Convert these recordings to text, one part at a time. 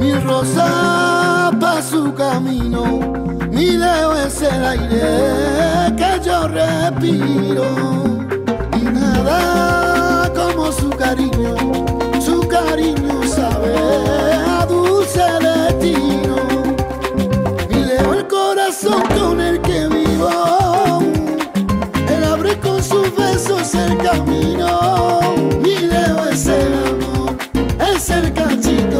Mi rosa pa su camino, mi leo es el aire que yo respiro. Y nada como su cariño. camino y debo ser amor, es el cachito.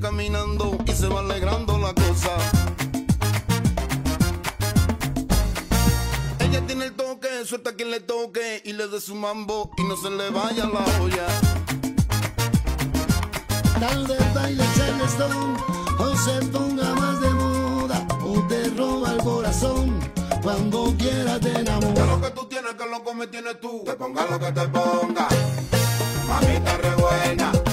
Caminando y se va alegrando la cosa. Ella tiene el toque, suelta quien le toque y le dé su mambo y no se le vaya la olla. Tal vez baile Charleston o se ponga más de moda o te roba el corazón cuando quiera te enamora. Que lo que tú tienes, que lo que me tienes tú, te ponga lo que te ponga. Mamita re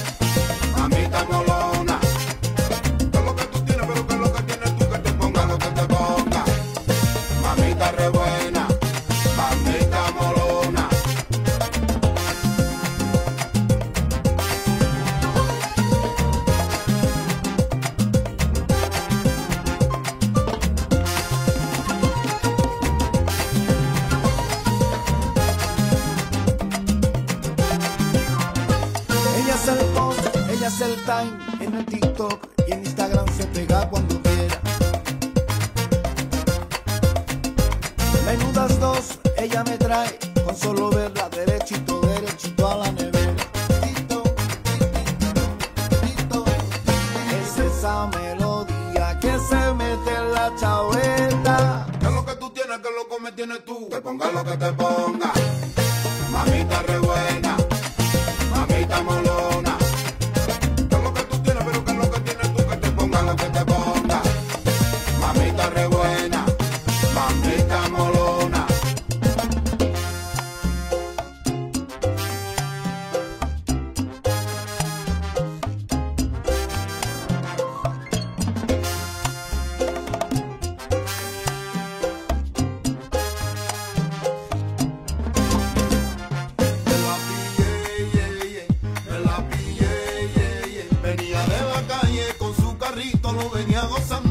Todo lo venía gozando.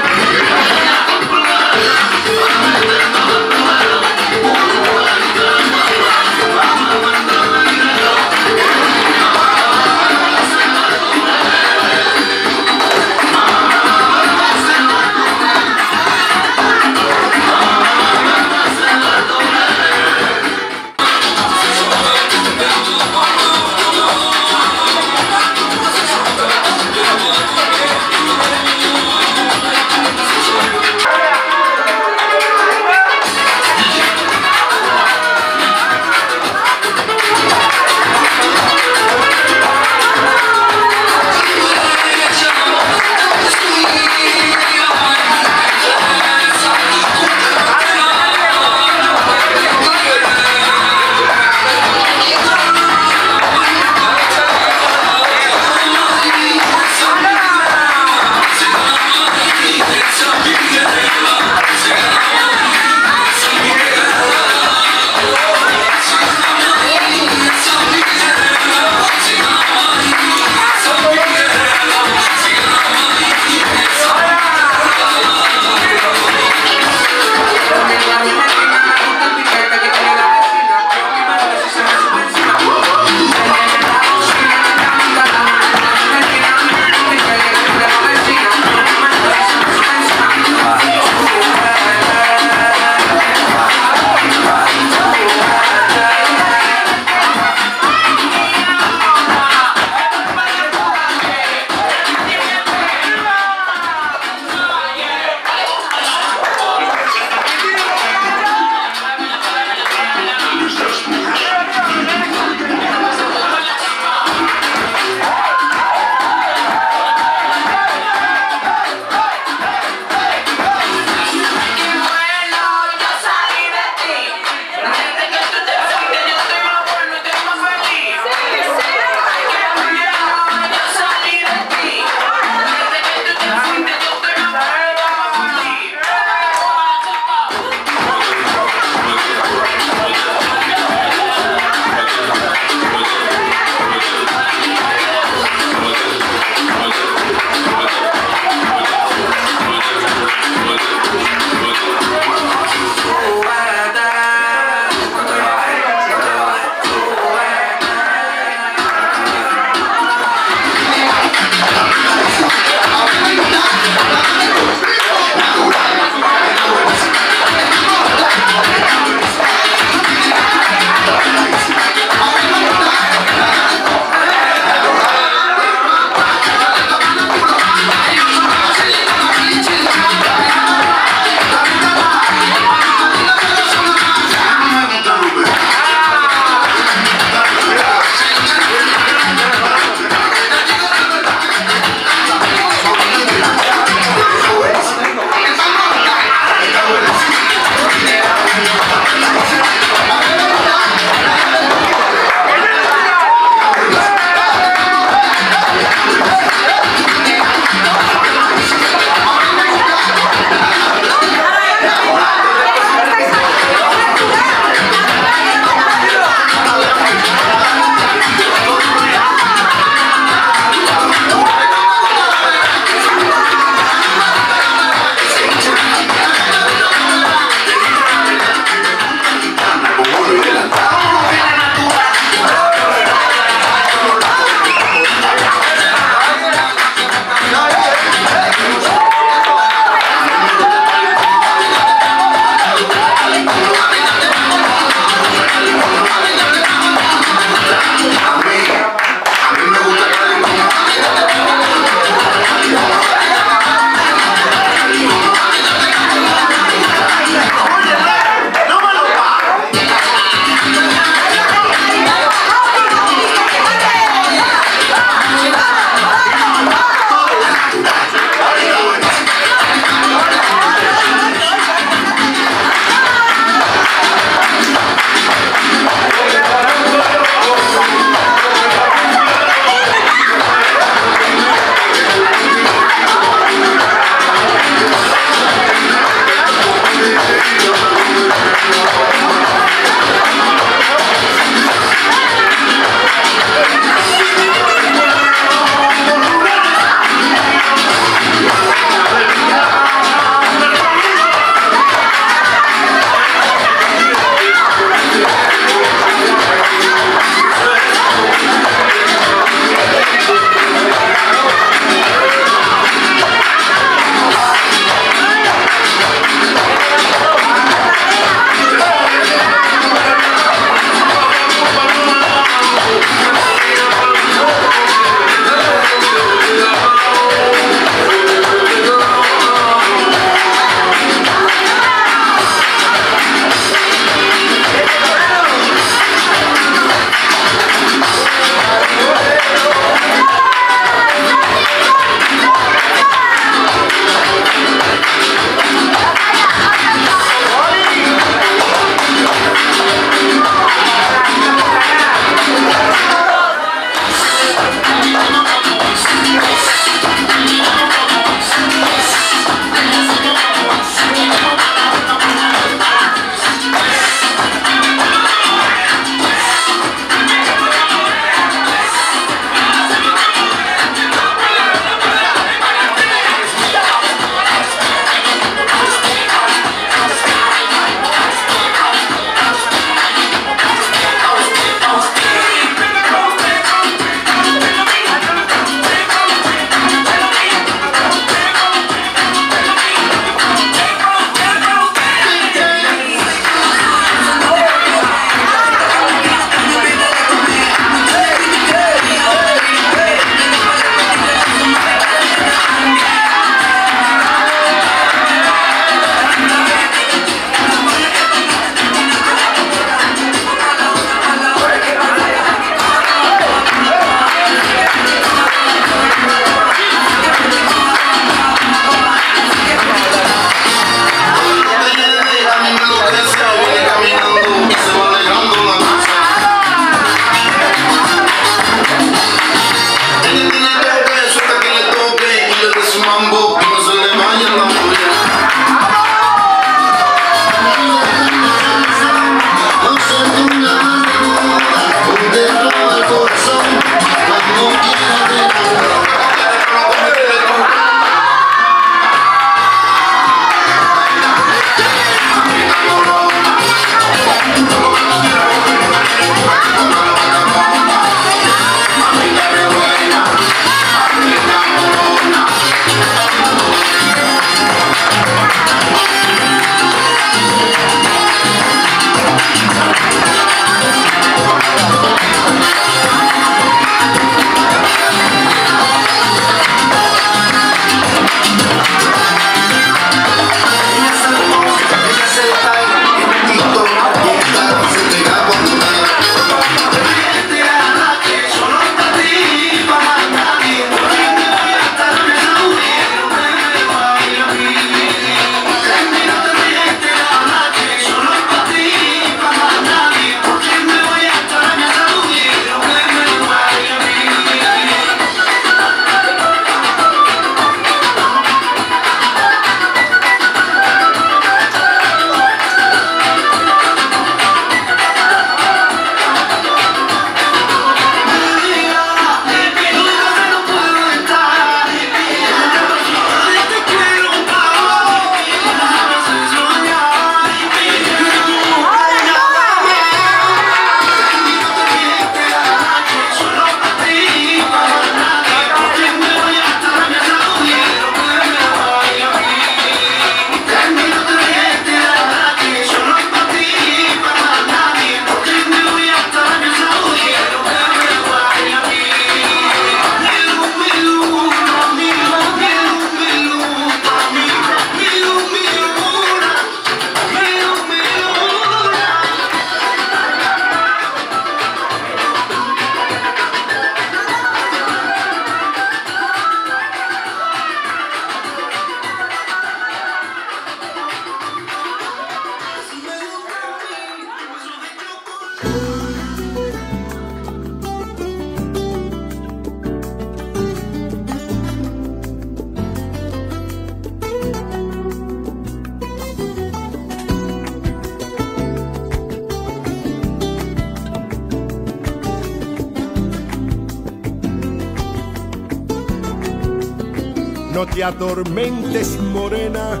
No te atormentes, morena,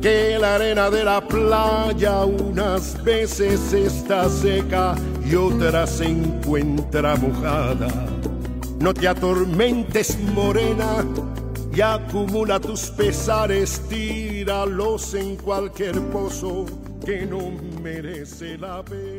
que la arena de la playa unas veces está seca y otras se encuentra mojada. No te atormentes, morena, y acumula tus pesares, tíralos en cualquier pozo que no merece la pena.